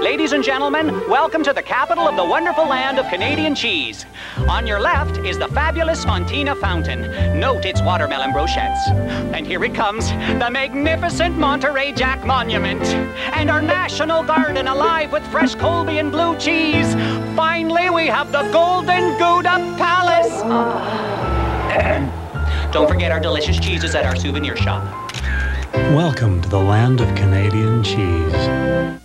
Ladies and gentlemen, welcome to the capital of the wonderful land of Canadian cheese. On your left is the fabulous Fontina Fountain. Note its watermelon brochettes. And here it comes, the magnificent Monterey Jack Monument. And our national garden alive with fresh Colby and blue cheese. Finally, we have the Golden Gouda Palace. Ah. Don't forget our delicious cheeses at our souvenir shop. Welcome to the land of Canadian cheese.